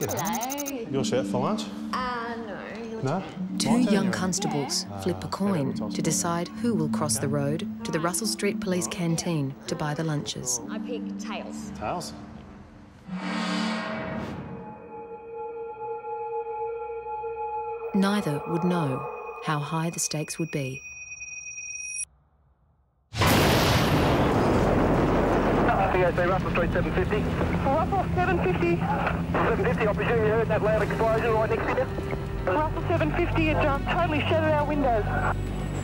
Hello. You're set for lunch? Uh, no. No? Two young constables flip a coin to decide who will cross the road to the Russell Street Police canteen to buy the lunches. I pick tails. Tails. Neither would know how high the stakes would be. POC Russell Street 750. Russell 750, 750, I presume you heard that loud explosion right next to you? Russell 750, it um, totally shattered our windows.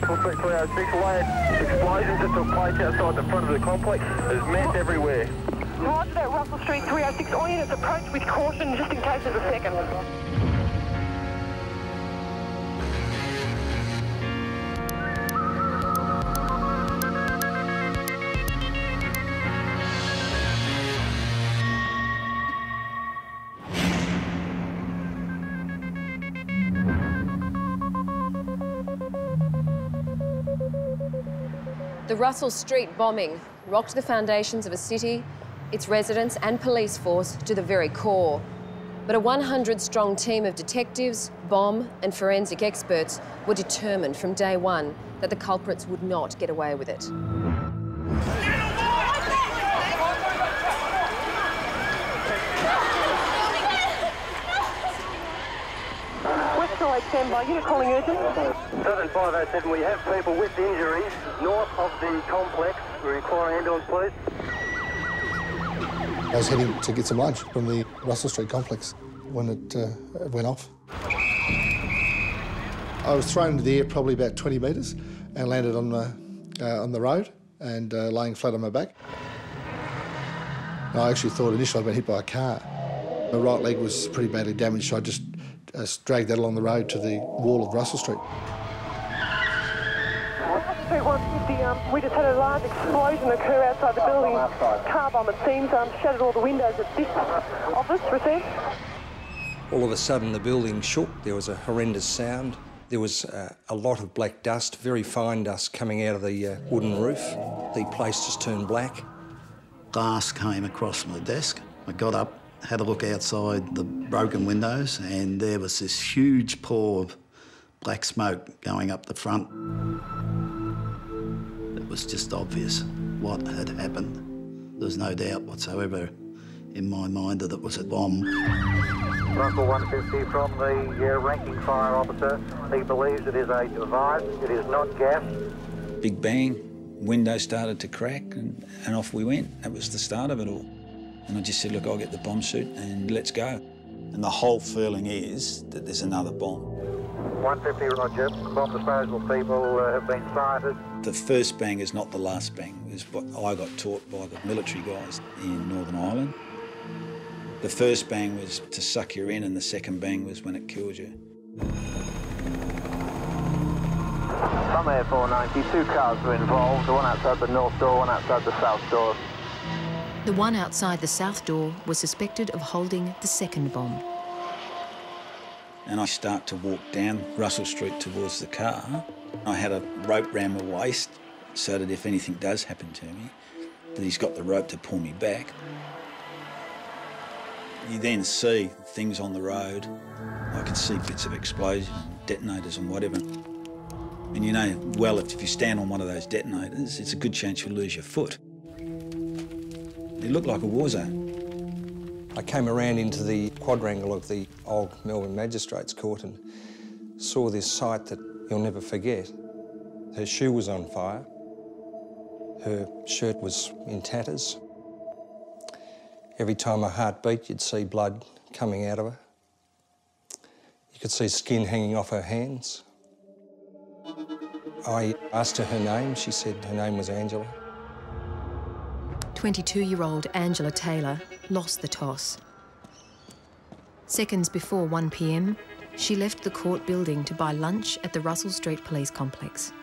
Russell Street 306, loud explosions that took place outside the front of the complex. There's mess everywhere. Roger that, Russell Street 306. All units approach with caution just in case there's a second. The Russell Street bombing rocked the foundations of a city, its residents and police force to the very core. But a 100 strong team of detectives, bomb, and forensic experts were determined from day one that the culprits would not get away with it. West Side, stand by. Unit calling urgent. Southern 507, we have people with injuries north of the complex. We require ambulance, please. I was heading to get some lunch from the Russell Street complex when it, uh, went off. I was thrown into the air probably about 20 metres and landed on the, uh, on the road and uh, laying flat on my back. I actually thought initially I'd been hit by a car. My right leg was pretty badly damaged, so I just uh, dragged that along the road to the wall of Russell Street. Street 150, um, we just had a large explosion occur outside the building. Car bomb, it seems, um, shattered all the windows at this office. Received. All of a sudden, the building shook. There was a horrendous sound. There was uh, a lot of black dust, very fine dust coming out of the uh, wooden roof. The place just turned black. glass came across my desk. I got up, had a look outside the broken windows, and there was this huge pour of black smoke going up the front. It was just obvious what had happened. There was no doubt whatsoever in my mind that it was a bomb. Russell 150 from the uh, ranking fire officer. He believes it is a device, it is not gas. Big bang, window started to crack, and, and off we went. That was the start of it all. And I just said, look, I'll get the bomb suit and let's go. And the whole feeling is that there's another bomb. 150 Roger. Bomb disposal people uh, have been sighted. The first bang is not the last bang, is what I got taught by the military guys in Northern Ireland. The first bang was to suck you in, and the second bang was when it killed you. From Air 490, two cars were involved, one outside the north door, one outside the south door. The one outside the south door was suspected of holding the second bomb. And I start to walk down Russell Street towards the car. I had a rope round my waist so that if anything does happen to me, that he's got the rope to pull me back. You then see things on the road. I can see bits of explosion, detonators and whatever. And you know, well, if you stand on one of those detonators, it's a good chance you'll lose your foot. It looked like a war zone. I came around into the quadrangle of the old Melbourne Magistrates Court and saw this sight that you'll never forget. Her shoe was on fire. Her shirt was in tatters. Every time her heart beat, you'd see blood coming out of her. You could see skin hanging off her hands. I asked her her name. She said her name was Angela. 22 year old Angela Taylor lost the toss. Seconds before 1 pm, she left the court building to buy lunch at the Russell Street Police Complex.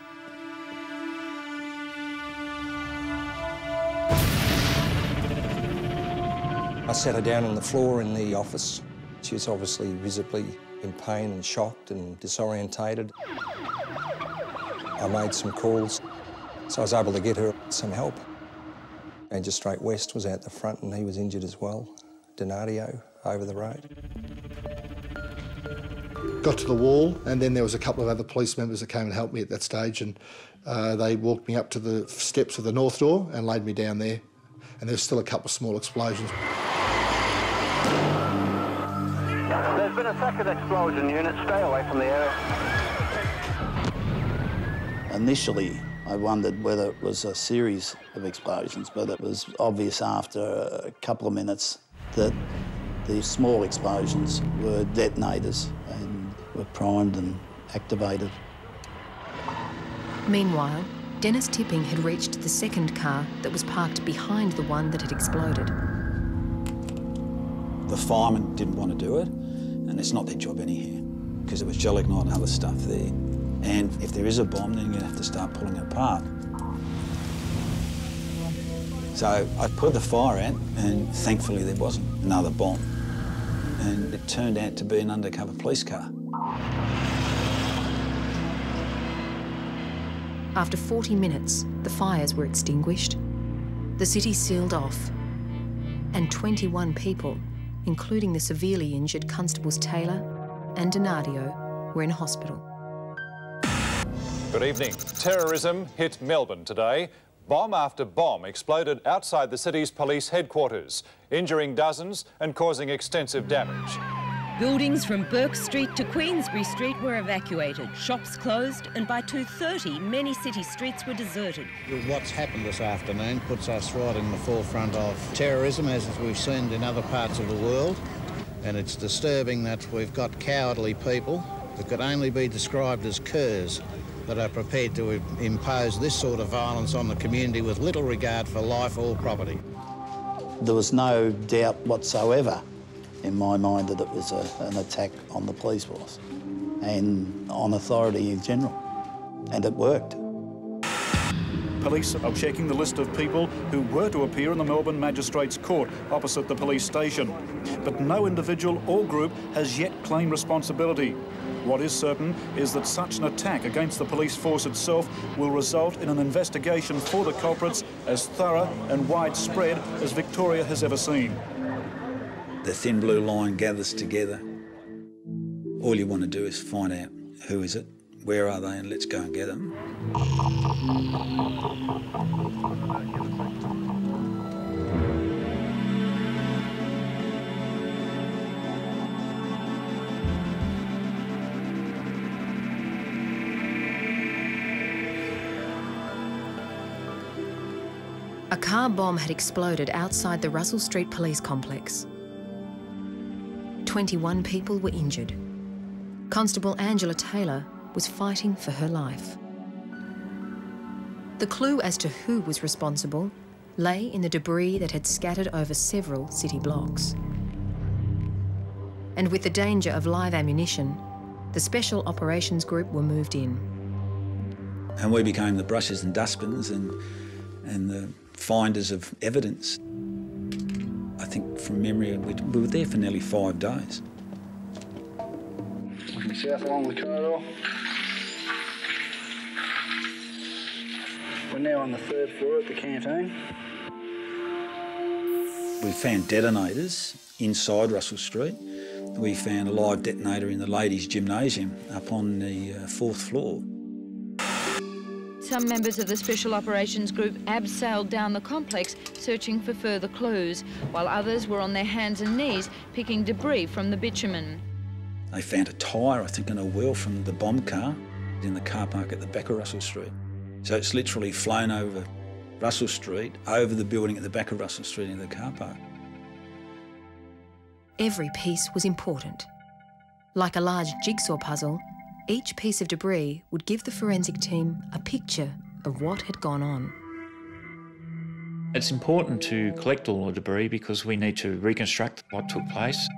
I sat her down on the floor in the office. She was obviously visibly in pain and shocked and disorientated. I made some calls, so I was able to get her some help. Magistrate West was out the front and he was injured as well. Donadio, over the road. Got to the wall, and then there was a couple of other police members that came and helped me at that stage, and uh, they walked me up to the steps of the north door and laid me down there. And there's still a couple of small explosions. There's been a second explosion unit. Stay away from the area. Initially, I wondered whether it was a series of explosions, but it was obvious after a couple of minutes that the small explosions were detonators and were primed and activated. Meanwhile, Dennis Tipping had reached the second car that was parked behind the one that had exploded. The firemen didn't want to do it, and it's not their job anyhow, because it was gelignite and other stuff there. And if there is a bomb, then you're going to have to start pulling it apart. So I put the fire out, and thankfully there wasn't another bomb. And it turned out to be an undercover police car. After 40 minutes, the fires were extinguished, the city sealed off, and 21 people, including the severely injured Constables Taylor and Donadio, were in hospital. Good evening. Terrorism hit Melbourne today. Bomb after bomb exploded outside the city's police headquarters, injuring dozens and causing extensive damage. Buildings from Bourke Street to Queensberry Street were evacuated, shops closed, and by 2.30 many city streets were deserted. What's happened this afternoon puts us right in the forefront of terrorism, as we've seen in other parts of the world. And it's disturbing that we've got cowardly people that could only be described as curs that are prepared to impose this sort of violence on the community with little regard for life or property. There was no doubt whatsoever in my mind that it was a, an attack on the police force and on authority in general. And it worked. Police are checking the list of people who were to appear in the Melbourne Magistrates Court opposite the police station. But no individual or group has yet claimed responsibility. What is certain is that such an attack against the police force itself will result in an investigation for the culprits as thorough and widespread as Victoria has ever seen. The thin blue line gathers together. All you want to do is find out who is it, where are they, and let's go and get them. Car bomb had exploded outside the Russell Street Police Complex. 21 people were injured. Constable Angela Taylor was fighting for her life. The clue as to who was responsible lay in the debris that had scattered over several city blocks. And with the danger of live ammunition, the Special Operations Group were moved in. And we became the brushes and dustbins and, and the finders of evidence. I think from memory, we, we were there for nearly five days. Looking south along the corridor. We're now on the third floor at the canteen. We found detonators inside Russell Street. We found a live detonator in the ladies' gymnasium up on the uh, fourth floor. Some members of the Special Operations Group abseiled down the complex searching for further clues, while others were on their hands and knees picking debris from the bitumen. They found a tyre, I think, and a wheel from the bomb car in the car park at the back of Russell Street. So it's literally flown over Russell Street, over the building at the back of Russell Street into the car park. Every piece was important. Like a large jigsaw puzzle, each piece of debris would give the forensic team a picture of what had gone on. It's important to collect all the debris because we need to reconstruct what took place.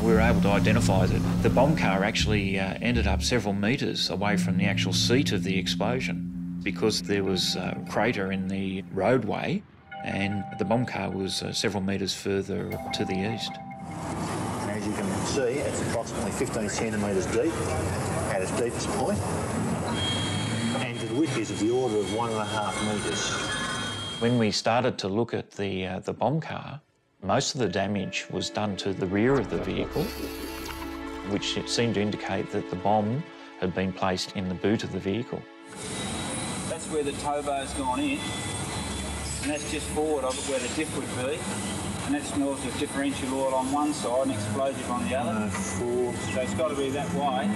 We were able to identify that the bomb car actually uh, ended up several metres away from the actual seat of the explosion because there was a crater in the roadway and the bomb car was uh, several metres further to the east. And as you can see, it's approximately 15 centimetres deep at its deepest point, and the width is of the order of one and a half metres. When we started to look at the, uh, the bomb car, Most of the damage was done to the rear of the vehicle, which seemed to indicate that the bomb had been placed in the boot of the vehicle. That's where the tow bar's gone in, and that's just forward of it where the diff would be. And that smells of differential oil on one side and explosive on the other. Ah, so it's got to be that wide.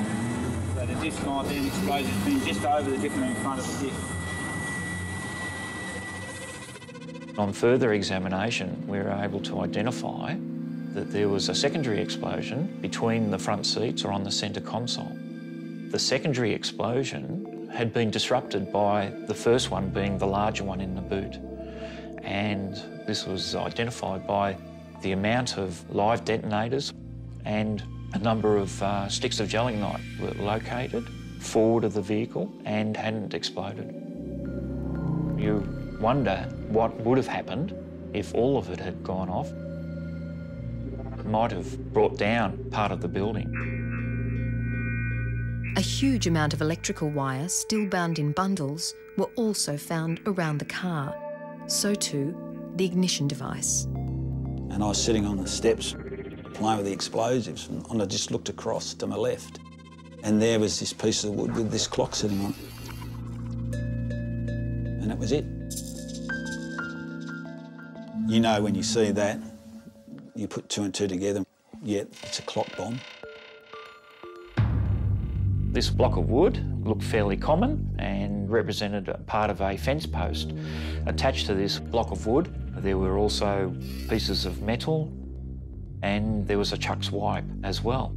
So the diff might then explosive being just over the diff and in front of the diff. On further examination, we were able to identify that there was a secondary explosion between the front seats or on the centre console. The secondary explosion had been disrupted by the first one being the larger one in the boot. And this was identified by the amount of live detonators and a number of uh, sticks of gelignite were located forward of the vehicle and hadn't exploded. You wonder what would have happened if all of it had gone off. It might have brought down part of the building. A huge amount of electrical wire, still bound in bundles, were also found around the car. So too, the ignition device. And I was sitting on the steps playing with the explosives, and I just looked across to my left, and there was this piece of wood with this clock sitting on it. And that was it. You know when you see that, you put two and two together, yeah, it's a clock bomb. This block of wood looked fairly common and represented part of a fence post. Attached to this block of wood, there were also pieces of metal and there was a Chux wipe as well.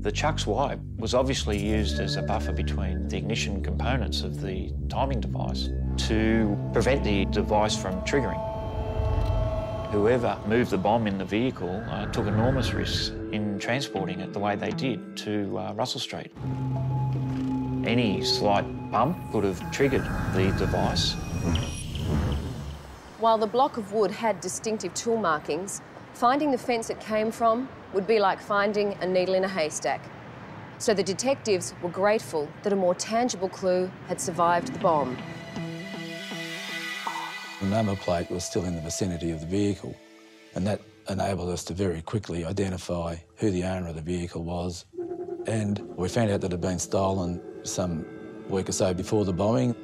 The Chux wipe was obviously used as a buffer between the ignition components of the timing device to prevent the device from triggering. Whoever moved the bomb in the vehicle uh, took enormous risks in transporting it the way they did to uh, Russell Street. Any slight bump could have triggered the device. While the block of wood had distinctive tool markings, finding the fence it came from would be like finding a needle in a haystack. So the detectives were grateful that a more tangible clue had survived the bomb. The number plate was still in the vicinity of the vehicle, and that enabled us to very quickly identify who the owner of the vehicle was. And we found out that it had been stolen some week or so before the bombing.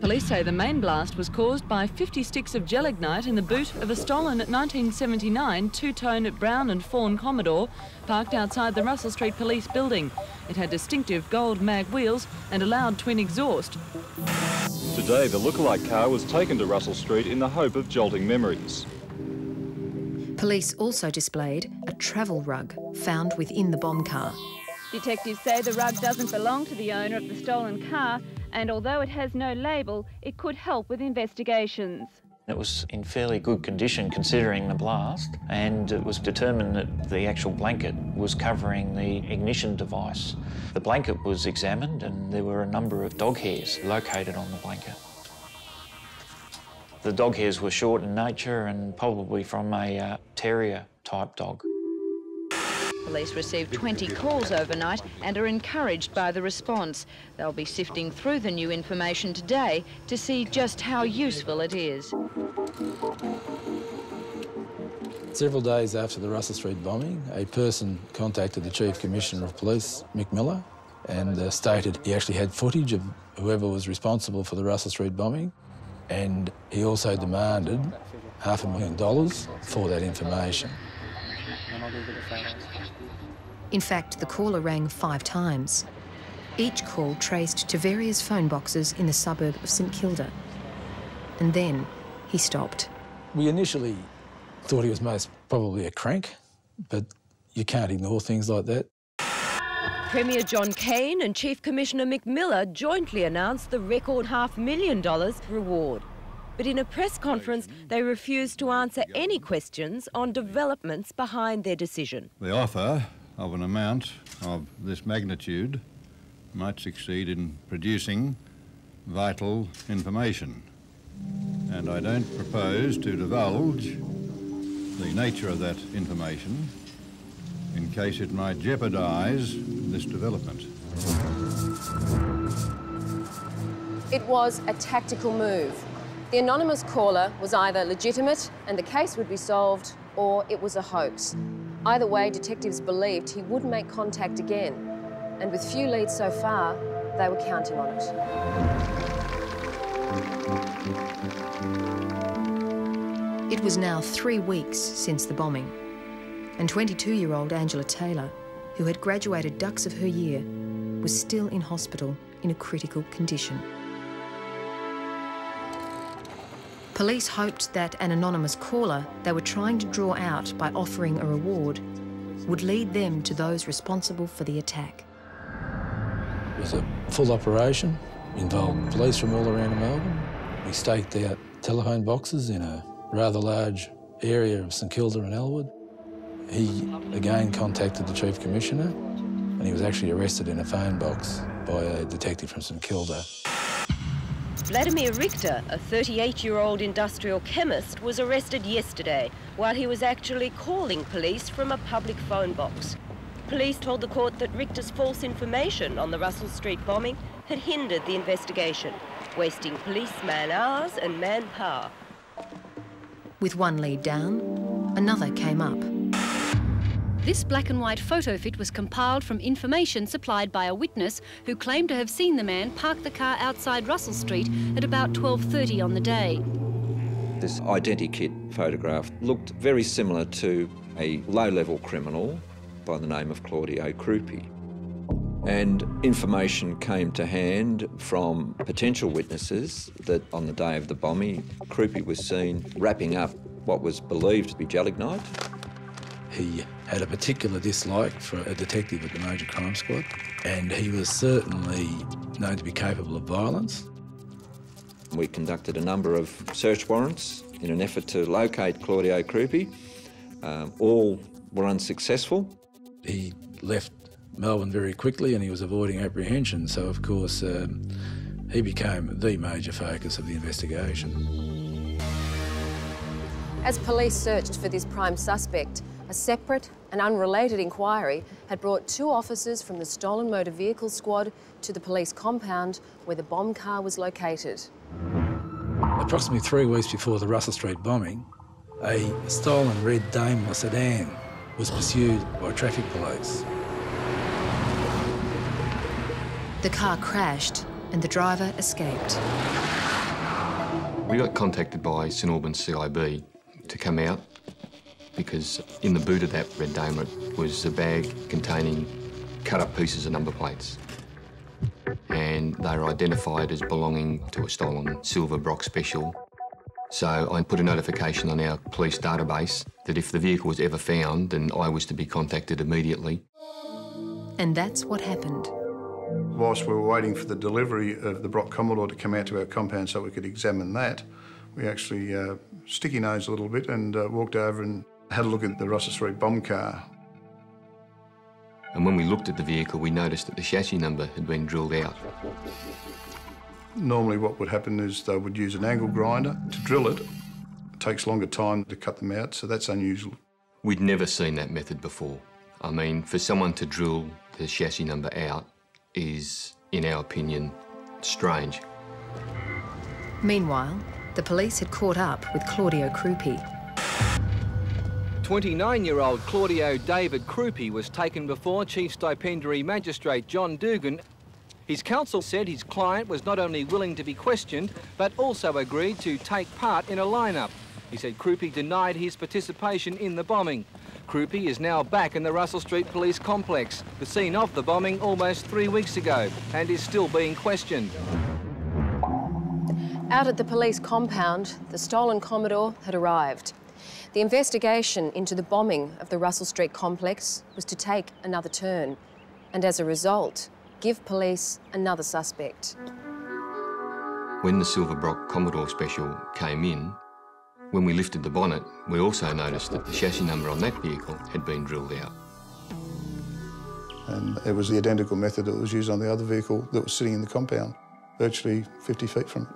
Police say the main blast was caused by 50 sticks of gelignite in the boot of a stolen 1979 two-tone brown and fawn Commodore parked outside the Russell Street Police building. It had distinctive gold mag wheels and a loud twin exhaust. Today, the lookalike car was taken to Russell Street in the hope of jolting memories. Police also displayed a travel rug found within the bomb car. Detectives say the rug doesn't belong to the owner of the stolen car, and although it has no label, it could help with investigations. It was in fairly good condition considering the blast, and it was determined that the actual blanket was covering the ignition device. The blanket was examined, and there were a number of dog hairs located on the blanket. The dog hairs were short in nature and probably from a uh, terrier type dog. Police received 20 calls overnight and are encouraged by the response. They'll be sifting through the new information today to see just how useful it is. Several days after the Russell Street bombing, a person contacted the Chief Commissioner of Police, Mick Miller, and uh, stated he actually had footage of whoever was responsible for the Russell Street bombing, and he also demanded half a million dollars for that information. In fact, the caller rang five times. Each call traced to various phone boxes in the suburb of St Kilda. And then he stopped. We initially thought he was most probably a crank, but you can't ignore things like that. Premier John Cain and Chief Commissioner Mick Miller jointly announced the record half million dollars reward. But in a press conference, they refused to answer any questions on developments behind their decision. The offer of an amount of this magnitude might succeed in producing vital information. And I don't propose to divulge the nature of that information in case it might jeopardise this development. It was a tactical move. The anonymous caller was either legitimate and the case would be solved, or it was a hoax. Either way, detectives believed he would make contact again, and with few leads so far, they were counting on it. It was now three weeks since the bombing, and 22-year-old Angela Taylor, who had graduated dux of her year, was still in hospital in a critical condition. Police hoped that an anonymous caller they were trying to draw out by offering a reward would lead them to those responsible for the attack. It was a full operation, involved police from all around Melbourne. We staked out telephone boxes in a rather large area of St Kilda and Elwood. He again contacted the Chief Commissioner and he was actually arrested in a phone box by a detective from St Kilda. Vladimir Richter, a 38-year-old industrial chemist, was arrested yesterday while he was actually calling police from a public phone box. Police told the court that Richter's false information on the Russell Street bombing had hindered the investigation, wasting police man-hours and manpower. With one lead down, another came up. This black and white photo fit was compiled from information supplied by a witness who claimed to have seen the man park the car outside Russell Street at about 12.30 on the day. This identikit photograph looked very similar to a low-level criminal by the name of Claudio Crupi. And information came to hand from potential witnesses that on the day of the bombing, Crupi was seen wrapping up what was believed to be gelignite. He had a particular dislike for a detective at the Major Crime Squad, and he was certainly known to be capable of violence. We conducted a number of search warrants in an effort to locate Claudio Crupi. Um, all were unsuccessful. He left Melbourne very quickly and he was avoiding apprehension, so of course um, he became the major focus of the investigation. As police searched for this prime suspect, a separate and unrelated inquiry had brought two officers from the Stolen Motor Vehicle Squad to the police compound where the bomb car was located. Approximately three weeks before the Russell Street bombing, a stolen red Daimler sedan was pursued by traffic police. The car crashed and the driver escaped. We got contacted by St Albans CIB to come out because in the boot of that red Daimler was a bag containing cut up pieces of number plates. And they were identified as belonging to a stolen silver Brock Special. So I put a notification on our police database that if the vehicle was ever found, then I was to be contacted immediately. And that's what happened. Whilst we were waiting for the delivery of the Brock Commodore to come out to our compound so we could examine that, we actually uh, sticky nosed a little bit and uh, walked over and had a look at the Russell Street bomb car. And when we looked at the vehicle, we noticed that the chassis number had been drilled out. Normally what would happen is they would use an angle grinder to drill it. It takes longer time to cut them out, so that's unusual. We'd never seen that method before. I mean, for someone to drill the chassis number out is, in our opinion, strange. Meanwhile, the police had caught up with Claudio Crupi. 29-year-old Claudio David Crupi was taken before Chief Stipendiary Magistrate John Dugan. His counsel said his client was not only willing to be questioned, but also agreed to take part in a lineup. He said Crupi denied his participation in the bombing. Crupi is now back in the Russell Street Police Complex, the scene of the bombing almost three weeks ago, and is still being questioned. Out at the police compound, the stolen Commodore had arrived. The investigation into the bombing of the Russell Street complex was to take another turn, and as a result, give police another suspect. When the Silver Brock Commodore Special came in, when we lifted the bonnet, we also noticed that the chassis number on that vehicle had been drilled out. And it was the identical method that was used on the other vehicle that was sitting in the compound, virtually 50 feet from it.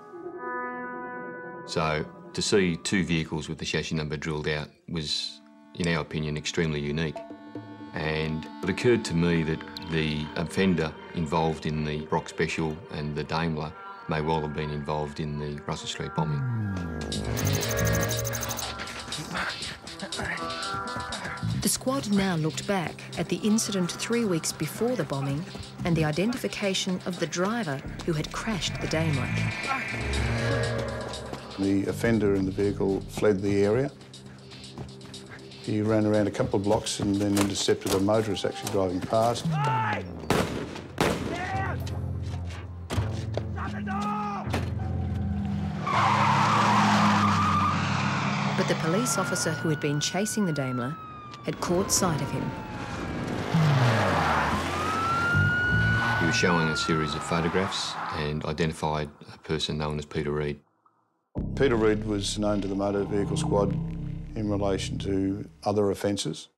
So to see two vehicles with the chassis number drilled out was, in our opinion, extremely unique. And it occurred to me that the offender involved in the Brock Special and the Daimler may well have been involved in the Russell Street bombing. The squad now looked back at the incident three weeks before the bombing and the identification of the driver who had crashed the Daimler. The offender in the vehicle fled the area. He ran around a couple of blocks and then intercepted a motorist actually driving past. But the police officer who had been chasing the Daimler had caught sight of him. He was showing a series of photographs and identified a person known as Peter Reed. Peter Reed was known to the motor vehicle squad in relation to other offences.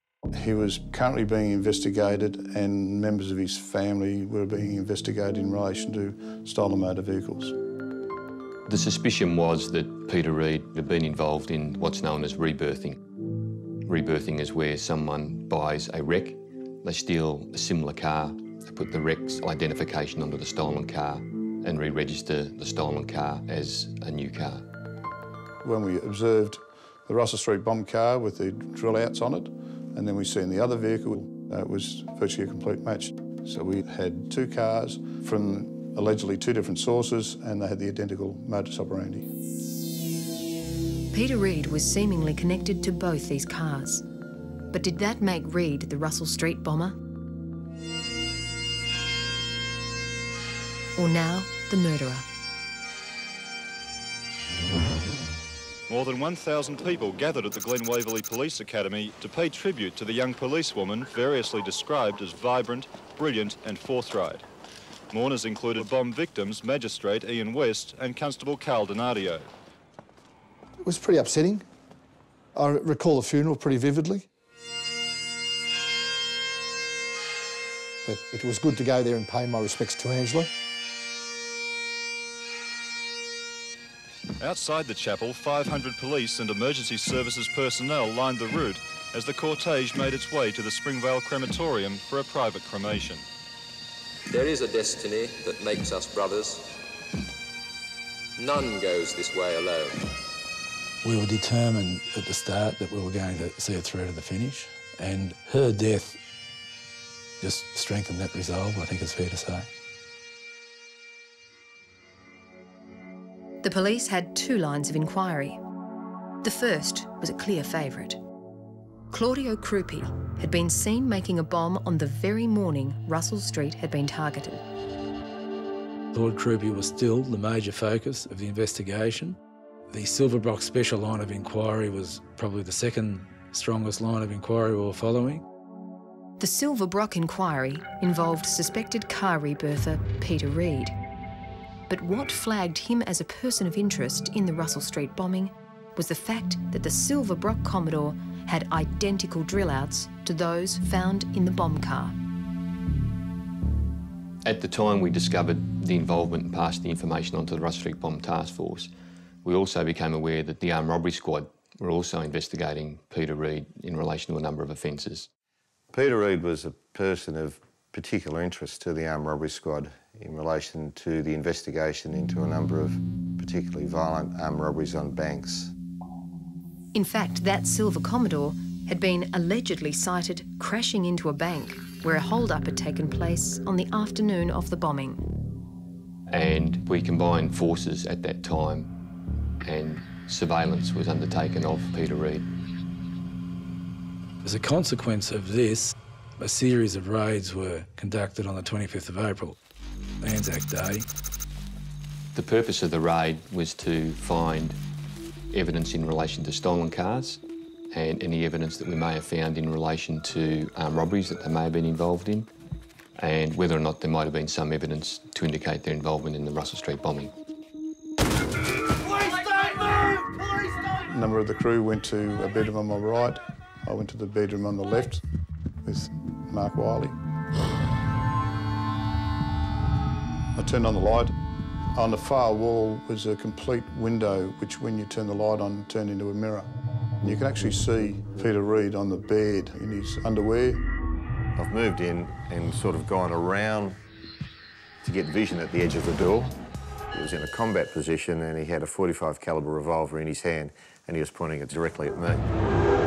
He was currently being investigated and members of his family were being investigated in relation to stolen motor vehicles. The suspicion was that Peter Reed had been involved in what's known as rebirthing. Rebirthing is where someone buys a wreck, they steal a similar car, they put the wreck's identification onto the stolen car and re-register the stolen car as a new car. When we observed the Russell Street bomb car with the drill outs on it, and then we seen the other vehicle, uh, it was virtually a complete match. So we had two cars from allegedly two different sources and they had the identical modus operandi. Peter Reed was seemingly connected to both these cars. But did that make Reed the Russell Street bomber? Or now, the murderer? More than 1,000 people gathered at the Glen Waverley Police Academy to pay tribute to the young policewoman variously described as vibrant, brilliant and forthright. Mourners included bomb victims Magistrate Ian West and Constable Carl Donadio. It was pretty upsetting. I recall the funeral pretty vividly. But it was good to go there and pay my respects to Angela. Outside the chapel, 500 police and emergency services personnel lined the route as the cortege made its way to the Springvale crematorium for a private cremation. There is a destiny that makes us brothers. None goes this way alone. We were determined at the start that we were going to see it through to the finish, and her death just strengthened that resolve, I think it's fair to say. The police had two lines of inquiry. The first was a clear favourite. Claudio Crupi had been seen making a bomb on the very morning Russell Street had been targeted. Lord Crupi was still the major focus of the investigation. The Silver Brock special line of inquiry was probably the second strongest line of inquiry we were following. The Silver Brock inquiry involved suspected car rebirther Peter Reed. But what flagged him as a person of interest in the Russell Street bombing was the fact that the silver Brock Commodore had identical drill outs to those found in the bomb car. At the time we discovered the involvement and passed the information onto the Russell Street Bomb Task Force, we also became aware that the Armed Robbery Squad were also investigating Peter Reed in relation to a number of offences. Peter Reed was a person of particular interest to the Armed Robbery Squad in relation to the investigation into a number of particularly violent armed robberies on banks. In fact, that silver Commodore had been allegedly sighted crashing into a bank where a hold-up had taken place on the afternoon of the bombing. And we combined forces at that time and surveillance was undertaken of Peter Reed. As a consequence of this, a series of raids were conducted on the 25th of April, Anzac Day. The purpose of the raid was to find evidence in relation to stolen cars and any evidence that we may have found in relation to um, robberies that they may have been involved in and whether or not there might have been some evidence to indicate their involvement in the Russell Street bombing. A number of the crew went to a bedroom on my right. I went to the bedroom on the left with Mark Wiley. I turned on the light. On the far wall was a complete window, which when you turn the light on, turned into a mirror. And you can actually see Peter Reed on the bed in his underwear. I've moved in and sort of gone around to get vision at the edge of the door. He was in a combat position and he had a 45 caliber revolver in his hand and he was pointing it directly at me.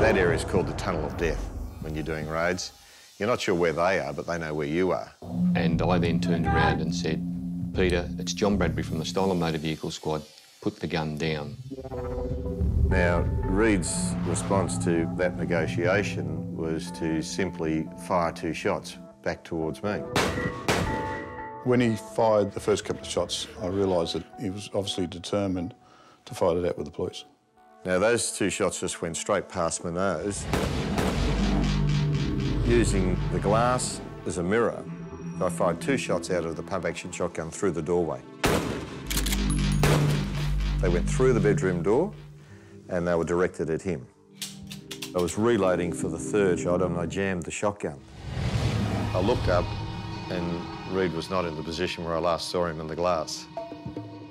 That area is called the Tunnel of Death when you're doing raids. You're not sure where they are, but they know where you are. And I then turned around and said, Peter, it's John Bradbury from the Stolen Motor Vehicle Squad. Put the gun down. Now, Reed's response to that negotiation was to simply fire two shots back towards me. When he fired the first couple of shots, I realised that he was obviously determined to fight it out with the police. Now, those two shots just went straight past my nose. Using the glass as a mirror, I fired two shots out of the pump-action shotgun through the doorway. They went through the bedroom door and they were directed at him. I was reloading for the third shot and I jammed the shotgun. I looked up and Reed was not in the position where I last saw him in the glass.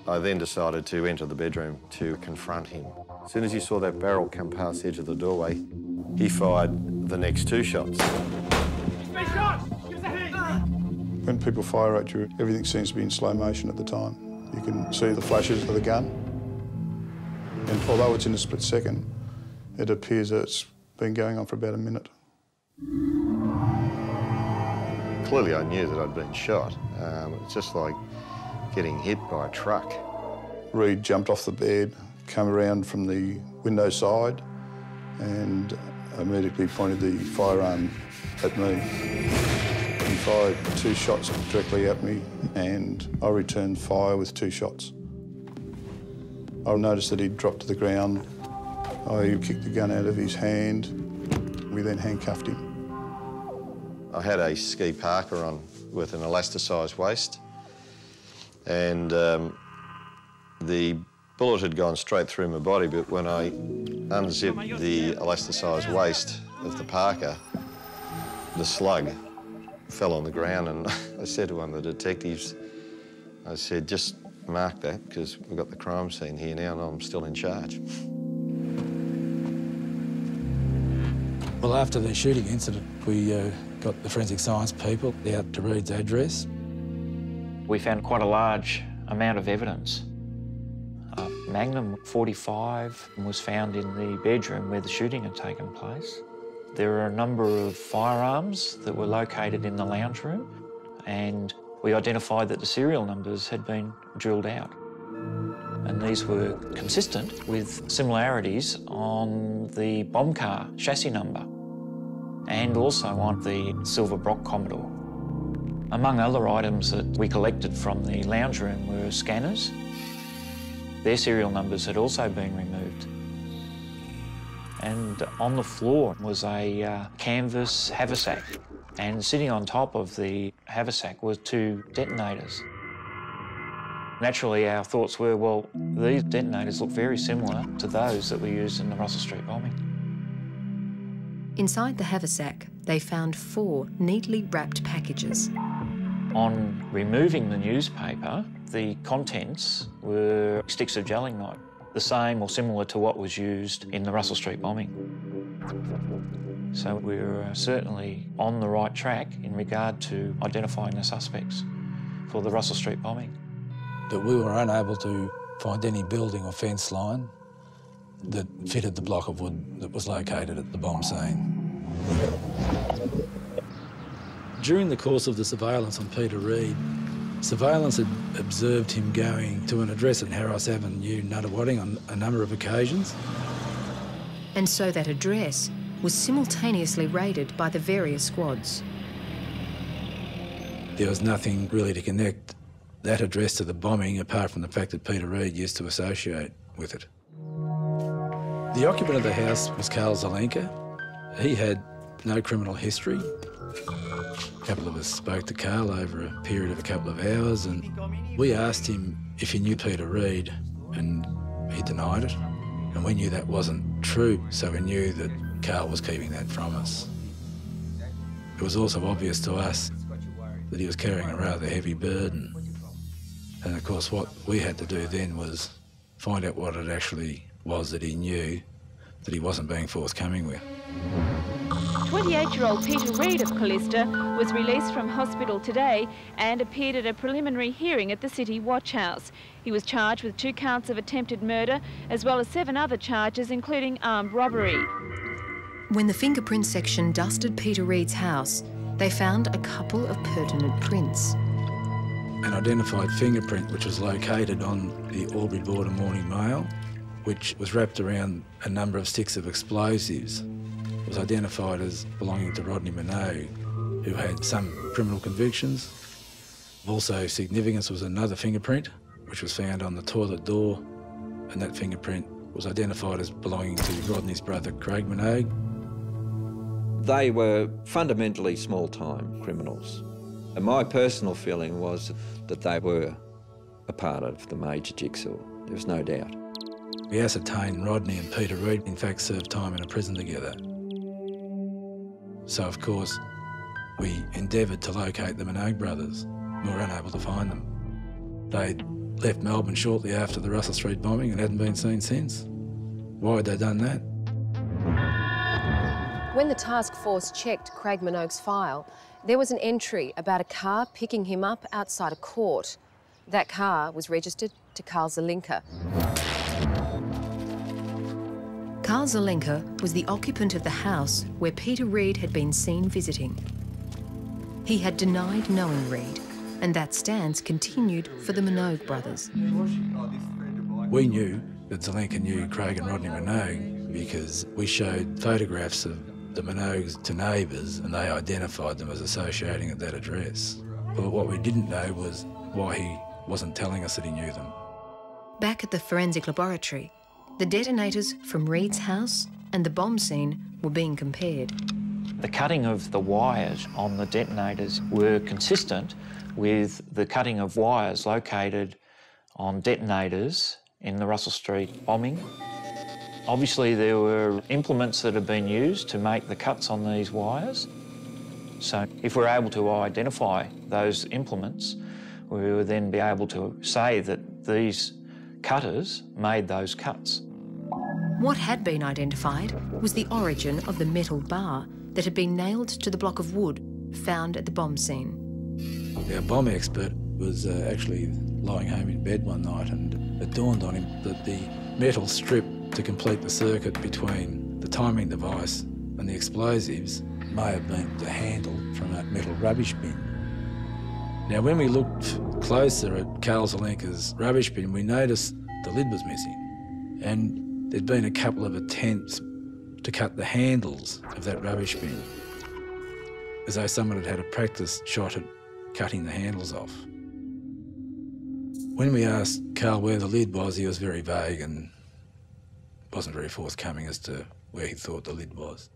I then decided to enter the bedroom to confront him. As soon as he saw that barrel come past the edge of the doorway, he fired the next two shots. When people fire at you, everything seems to be in slow motion at the time. You can see the flashes of the gun. And although it's in a split second, it appears that it's been going on for about a minute. Clearly, I knew that I'd been shot. Um, it's just like getting hit by a truck. Reed jumped off the bed, came around from the window side, and immediately pointed the firearm at me. He fired two shots directly at me, and I returned fire with two shots. I noticed that he'd dropped to the ground. I kicked the gun out of his hand. We then handcuffed him. I had a ski parker on with an elasticised waist, and um, the bullet had gone straight through my body, but when I unzipped the elasticised waist of the parker, the slug fell on the ground, and I said to one of the detectives, I said, just mark that, because we've got the crime scene here now, and I'm still in charge. Well, after the shooting incident, we uh, got the forensic science people out to Reed's address. We found quite a large amount of evidence. A Magnum 45 was found in the bedroom where the shooting had taken place. There are a number of firearms that were located in the lounge room, and we identified that the serial numbers had been drilled out. And these were consistent with similarities on the bomb car chassis number and also on the silver Brock Commodore. Among other items that we collected from the lounge room were scanners. Their serial numbers had also been removed. And on the floor was a uh, canvas haversack. And sitting on top of the haversack were two detonators. Naturally, our thoughts were, well, these detonators look very similar to those that were used in the Russell Street bombing. Inside the haversack, they found four neatly wrapped packages. On removing the newspaper, the contents were sticks of gelignite, the same or similar to what was used in the Russell Street bombing. So we were uh, certainly on the right track in regard to identifying the suspects for the Russell Street bombing. But we were unable to find any building or fence line that fitted the block of wood that was located at the bomb scene. During the course of the surveillance on Peter Reed, surveillance had observed him going to an address at Harris Avenue, Nunawading on a number of occasions. And so that address was simultaneously raided by the various squads. There was nothing really to connect that address to the bombing apart from the fact that Peter Reed used to associate with it. The occupant of the house was Karl Zelenka. He had no criminal history. A couple of us spoke to Carl over a period of a couple of hours and we asked him if he knew Peter Reed and he denied it. And we knew that wasn't true, so we knew that Carl was keeping that from us. It was also obvious to us that he was carrying a rather heavy burden. And of course, what we had to do then was find out what it actually was that he knew that he wasn't being forthcoming with. 28-year-old Peter Reed of Kallista was released from hospital today and appeared at a preliminary hearing at the City Watch House. He was charged with two counts of attempted murder as well as seven other charges including armed robbery. When the fingerprint section dusted Peter Reed's house, they found a couple of pertinent prints. An identified fingerprint which was located on the Albury Border Morning Mail, which was wrapped around a number of sticks of explosives, was identified as belonging to Rodney Minogue, who had some criminal convictions. Also significance was another fingerprint, which was found on the toilet door, and that fingerprint was identified as belonging to Rodney's brother, Craig Minogue. They were fundamentally small-time criminals. And my personal feeling was that they were a part of the major jigsaw. There was no doubt. We ascertained Rodney and Peter Reed, in fact, served time in a prison together. So, of course, we endeavoured to locate the Minogue brothers. We were unable to find them. They'd left Melbourne shortly after the Russell Street bombing and hadn't been seen since. Why had they done that? When the task force checked Craig Minogue's file, there was an entry about a car picking him up outside a court. That car was registered to Karl Zelenka. Karl Zelenka was the occupant of the house where Peter Reed had been seen visiting. He had denied knowing Reed, and that stance continued for the Minogue brothers. We knew that Zelenka knew Craig and Rodney Minogue because we showed photographs of the Minogues to neighbours and they identified them as associating at that address. But what we didn't know was why he wasn't telling us that he knew them. Back at the forensic laboratory, the detonators from Reed's house and the bomb scene were being compared. The cutting of the wires on the detonators were consistent with the cutting of wires located on detonators in the Russell Street bombing Obviously, there were implements that have been used to make the cuts on these wires. So if we're able to identify those implements, we will then be able to say that these cutters made those cuts. What had been identified was the origin of the metal bar that had been nailed to the block of wood found at the bomb scene. Our bomb expert was uh, actually lying home in bed one night and it dawned on him that the metal strip to complete the circuit between the timing device and the explosives may have been the handle from a metal rubbish bin. Now, when we looked closer at Karl Zelenka's rubbish bin, we noticed the lid was missing. And there'd been a couple of attempts to cut the handles of that rubbish bin, as though someone had had a practice shot at cutting the handles off. When we asked Karl where the lid was, he was very vague and wasn't very forthcoming as to where he thought the lid was.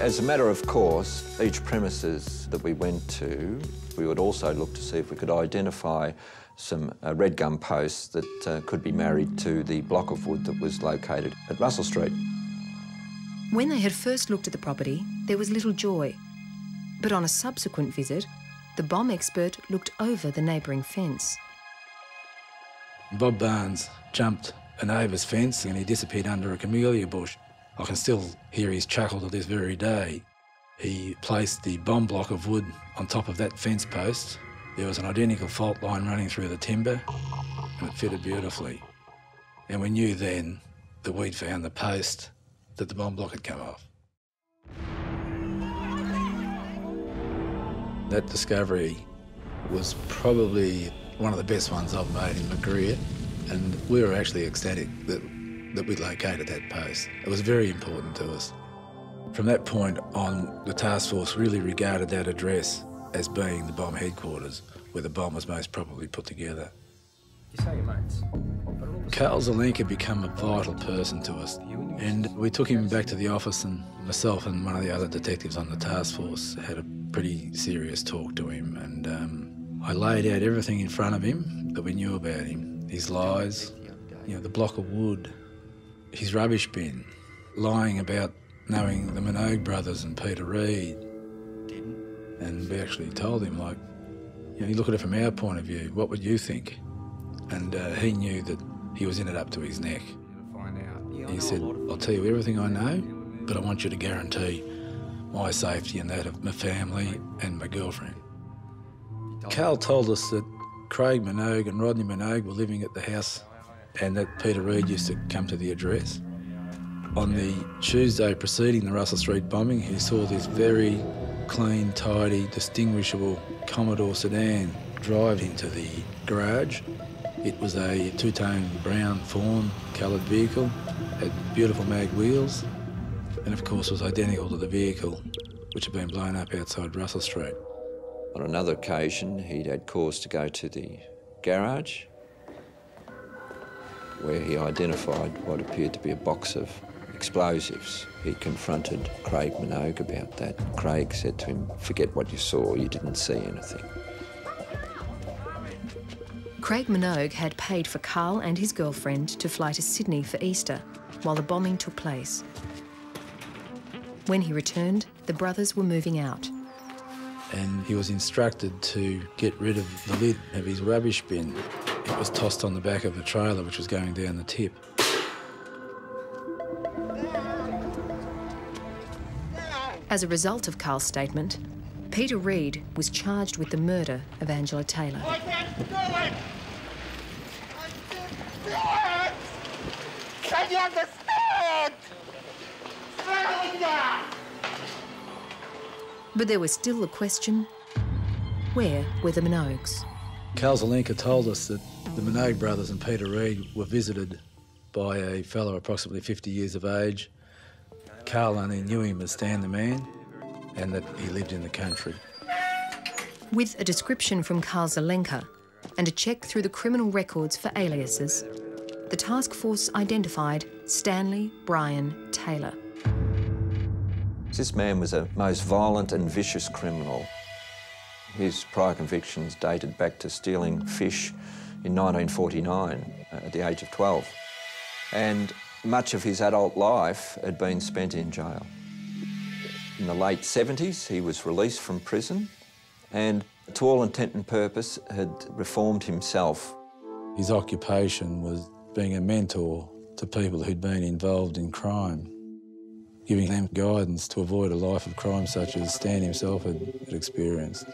As a matter of course, each premises that we went to, we would also look to see if we could identify some uh, red gum posts that uh, could be married to the block of wood that was located at Russell Street. When they had first looked at the property, there was little joy. But on a subsequent visit, the bomb expert looked over the neighbouring fence. Bob Barnes jumped a neighbour's fence and he disappeared under a camellia bush. I can still hear his chuckle to this very day. He placed the bomb block of wood on top of that fence post. There was an identical fault line running through the timber and it fitted beautifully. And we knew then that we'd found the post that the bomb block had come off. That discovery was probably one of the best ones I've made in my career. And we were actually ecstatic that, that we'd located that post. It was very important to us. From that point on, the task force really regarded that address as being the bomb headquarters, where the bomb was most probably put together. You say your mates. Karl Zelenka became a vital person to us, and we took him back to the office, and myself and one of the other detectives on the task force had a pretty serious talk to him, and um, I laid out everything in front of him that we knew about him his lies, you know, the block of wood, his rubbish bin, lying about knowing the Minogue brothers and Peter Reed. And we actually told him, like, you know, you look at it from our point of view, what would you think? And uh, he knew that he was in it up to his neck. He said, I'll tell you everything I know, but I want you to guarantee my safety and that of my family and my girlfriend. Karl told us that Craig Minogue and Rodney Minogue were living at the house and that Peter Reed used to come to the address. On the Tuesday preceding the Russell Street bombing, he saw this very clean, tidy, distinguishable Commodore sedan drive into the garage. It was a two-tone brown fawn coloured vehicle, had beautiful mag wheels, and of course was identical to the vehicle which had been blown up outside Russell Street. On another occasion, he'd had cause to go to the garage where he identified what appeared to be a box of explosives. He confronted Craig Minogue about that. Craig said to him, forget what you saw, you didn't see anything. Craig Minogue had paid for Karl and his girlfriend to fly to Sydney for Easter while the bombing took place. When he returned, the brothers were moving out. And he was instructed to get rid of the lid of his rubbish bin. It was tossed on the back of a trailer which was going down the tip. As a result of Karl's statement, Peter Reed was charged with the murder of Angela Taylor. I can't do it! I can't do it! Can you understand? Failure! But there was still the question, where were the Minogues? Karl Zelenka told us that the Minogue brothers and Peter Reed were visited by a fellow approximately 50 years of age. Karl only knew him as Stan the Man and that he lived in the country. With a description from Karl Zelenka and a check through the criminal records for aliases, the task force identified Stanley Brian Taylor. This man was a most violent and vicious criminal. His prior convictions dated back to stealing fish in 1949 uh, at the age of 12. And much of his adult life had been spent in jail. In the late 70s, he was released from prison and, to all intent and purpose, had reformed himself. His occupation was being a mentor to people who'd been involved in crime, giving them guidance to avoid a life of crime such as Stan himself had, had experienced.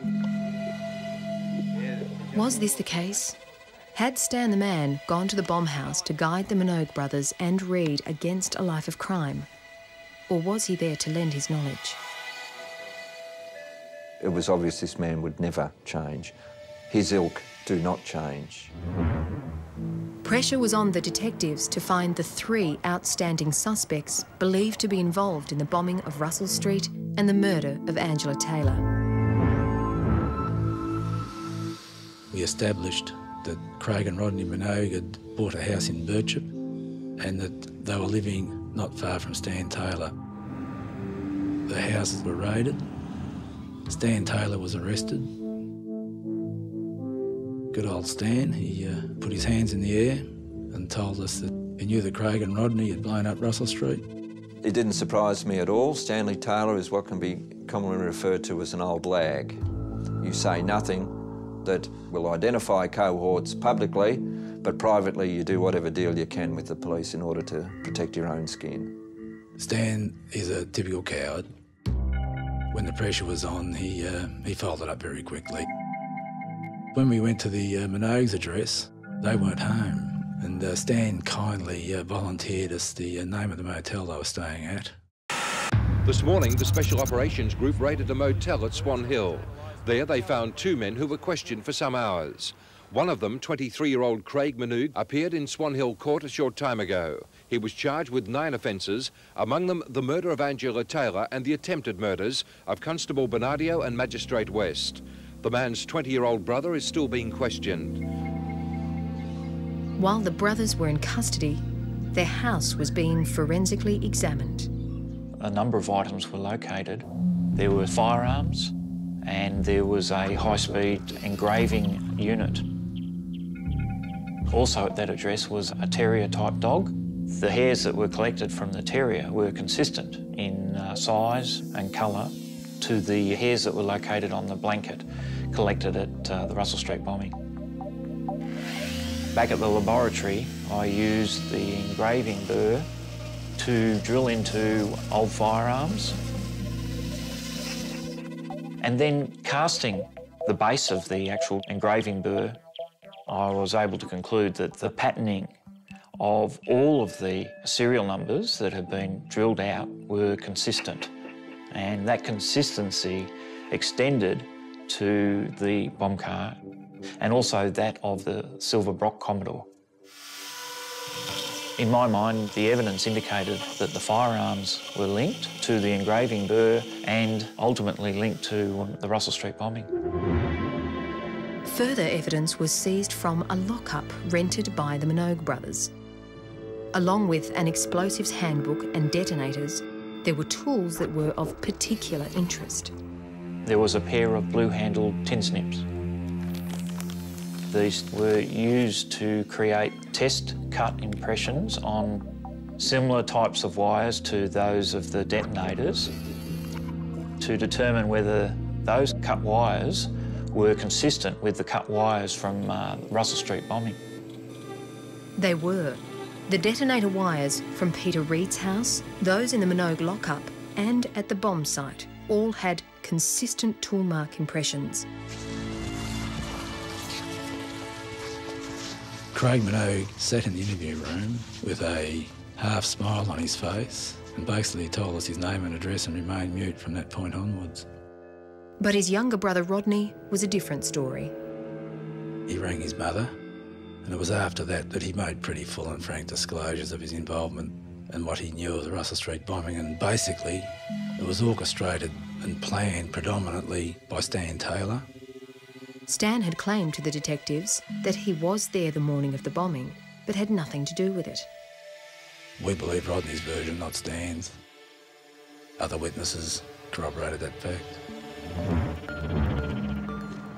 Was this the case? Had Stan the Man gone to the bomb house to guide the Minogue brothers and Reed against a life of crime? Or was he there to lend his knowledge? It was obvious this man would never change. His ilk do not change. Pressure was on the detectives to find the three outstanding suspects believed to be involved in the bombing of Russell Street and the murder of Angela Taylor. We established that Craig and Rodney Minogue had bought a house in Birchip and that they were living not far from Stan Taylor. The houses were raided. Stan Taylor was arrested. Good old Stan, he uh, put his hands in the air and told us that he knew that Craig and Rodney had blown up Russell Street. It didn't surprise me at all. Stanley Taylor is what can be commonly referred to as an old lag. You say nothing that will identify cohorts publicly, but privately you do whatever deal you can with the police in order to protect your own skin. Stan is a typical coward. When the pressure was on, he, uh, he folded up very quickly. When we went to the uh, Minogue's address, they weren't home, and uh, Stan kindly uh, volunteered us the uh, name of the motel they were staying at. This morning, the Special Operations Group raided a motel at Swan Hill. There they found two men who were questioned for some hours. One of them, 23-year-old Craig Minogue, appeared in Swan Hill Court a short time ago. He was charged with nine offences, among them the murder of Angela Taylor and the attempted murders of Constable Bernardio and Magistrate West. The man's 20-year-old brother is still being questioned. While the brothers were in custody, their house was being forensically examined. A number of items were located. There were firearms, and there was a high-speed engraving unit. Also at that address was a terrier-type dog. The hairs that were collected from the terrier were consistent in uh, size and colour to the hairs that were located on the blanket collected at uh, the Russell Street bombing. Back at the laboratory, I used the engraving burr to drill into old firearms and then casting the base of the actual engraving burr, I was able to conclude that the patterning of all of the serial numbers that have been drilled out were consistent. And that consistency extended to the bomb car and also that of the silver Brock Commodore. In my mind, the evidence indicated that the firearms were linked to the engraving burr and ultimately linked to the Russell Street bombing. Further evidence was seized from a lockup rented by the Minogue brothers. Along with an explosives handbook and detonators, there were tools that were of particular interest. There was a pair of blue-handled tin snips. These were used to create test cut impressions on similar types of wires to those of the detonators to determine whether those cut wires were consistent with the cut wires from uh, Russell Street bombing. They were. The detonator wires from Peter Reed's house, those in the Minogue lockup, and at the bomb site all had consistent tool mark impressions. Craig Minogue sat in the interview room with a half smile on his face and basically told us his name and address and remained mute from that point onwards. But his younger brother Rodney was a different story. He rang his mother, and it was after that that he made pretty full and frank disclosures of his involvement and what he knew of the Russell Street bombing. And basically, it was orchestrated and planned predominantly by Stan Taylor. Stan had claimed to the detectives that he was there the morning of the bombing, but had nothing to do with it. We believe Rodney's version, not Stan's. Other witnesses corroborated that fact.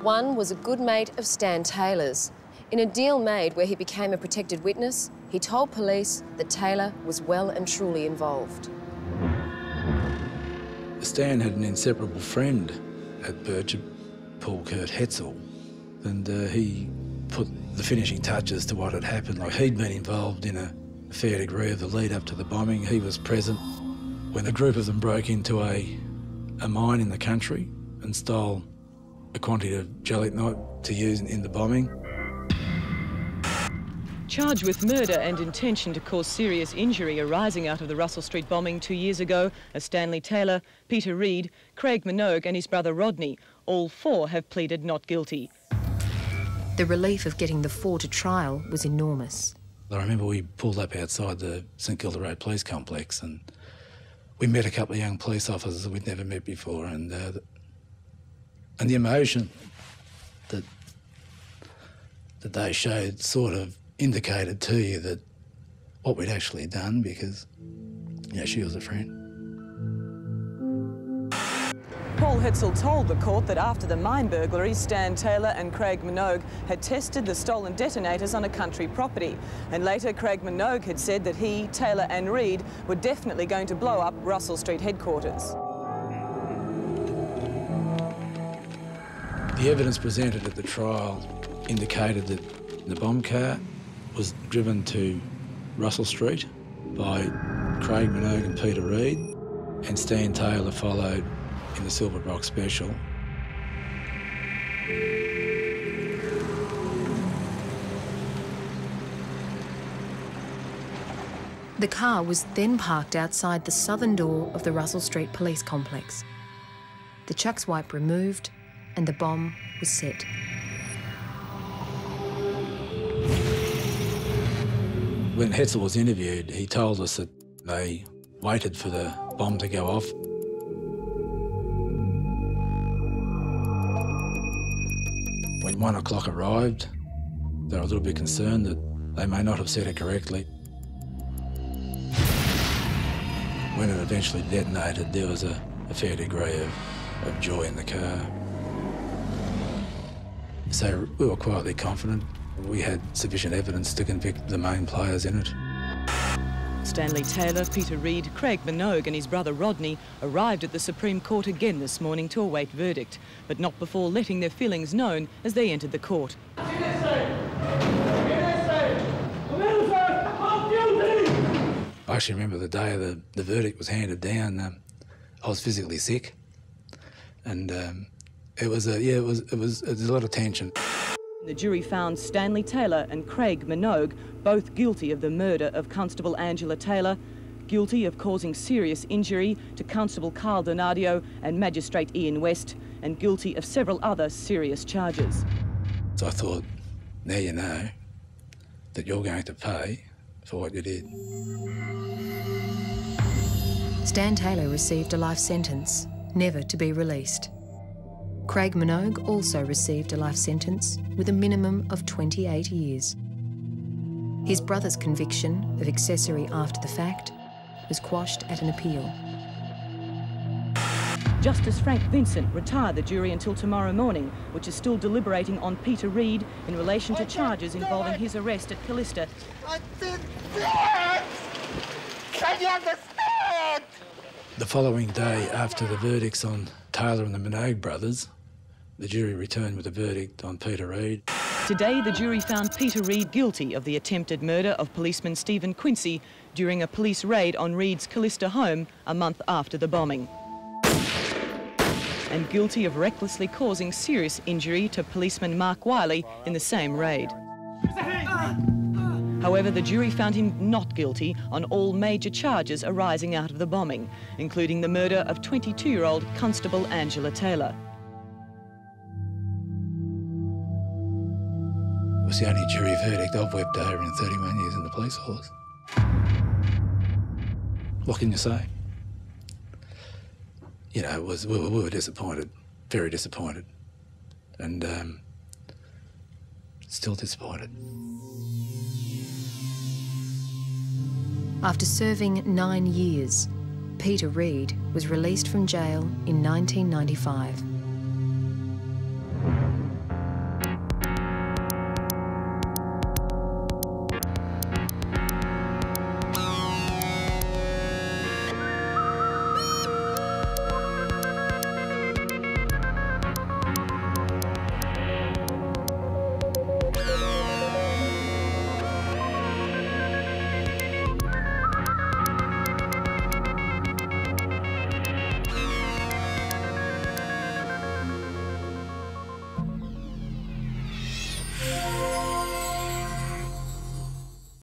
One was a good mate of Stan Taylor's. In a deal made where he became a protected witness, he told police that Taylor was well and truly involved. Stan had an inseparable friend at Birchip, Paul Kurt Hetzel, and uh, he put the finishing touches to what had happened. Like he'd been involved in a fair degree of the lead up to the bombing. He was present when a group of them broke into a, a mine in the country and stole a quantity of gelignite to use in the bombing. Charged with murder and intention to cause serious injury arising out of the Russell Street bombing two years ago are Stanley Taylor, Peter Reed, Craig Minogue and his brother Rodney. All four have pleaded not guilty. The relief of getting the four to trial was enormous. I remember we pulled up outside the St Kilda Road Police Complex and we met a couple of young police officers that we'd never met before and uh, and the emotion that that they showed sort of indicated to you that what we'd actually done because, you know, she was a friend. Paul Hetzel told the court that after the mine burglary, Stan Taylor and Craig Minogue had tested the stolen detonators on a country property. And later, Craig Minogue had said that he, Taylor and Reed were definitely going to blow up Russell Street headquarters. The evidence presented at the trial indicated that the bomb car was driven to Russell Street by Craig Minogue and Peter Reed, and Stan Taylor followed in the Silver Brock Special. The car was then parked outside the southern door of the Russell Street Police Complex. The Chux wipe removed and the bomb was set. When Hetzel was interviewed, he told us that they waited for the bomb to go off. One o'clock arrived, they were a little bit concerned that they may not have set it correctly. When it eventually detonated, there was a, a fair degree of, of joy in the car. So we were quietly confident we had sufficient evidence to convict the main players in it. Stanley Taylor, Peter Reed, Craig Minogue and his brother Rodney arrived at the Supreme Court again this morning to await verdict, but not before letting their feelings known as they entered the court. I actually remember the day the, the verdict was handed down. Um, I was physically sick, and um, it was a yeah, it was it was, it was a lot of tension. The jury found Stanley Taylor and Craig Minogue both guilty of the murder of Constable Angela Taylor, guilty of causing serious injury to Constable Carl Donadio and Magistrate Ian West, and guilty of several other serious charges. So I thought, now you know that you're going to pay for what you did. Stan Taylor received a life sentence, never to be released. Craig Minogue also received a life sentence with a minimum of 28 years. His brother's conviction of accessory after the fact was quashed at an appeal. Justice Frank Vincent retired the jury until tomorrow morning, which is still deliberating on Peter Reed in relation to charges involving his arrest at Kallista. I did that! Can you understand? The following day, after the verdicts on Taylor and the Minogue brothers, the jury returned with a verdict on Peter Reed. Today, the jury found Peter Reed guilty of the attempted murder of policeman Stephen Quincy during a police raid on Reed's Kallista home a month after the bombing. And guilty of recklessly causing serious injury to policeman Mark Wiley in the same raid. However, the jury found him not guilty on all major charges arising out of the bombing, including the murder of 22-year-old Constable Angela Taylor. Was the only jury verdict I've wept over in 31 years in the police force. What can you say? You know, was, we, were, we were disappointed, very disappointed, and um, still disappointed. After serving nine years, Peter Reed was released from jail in 1995.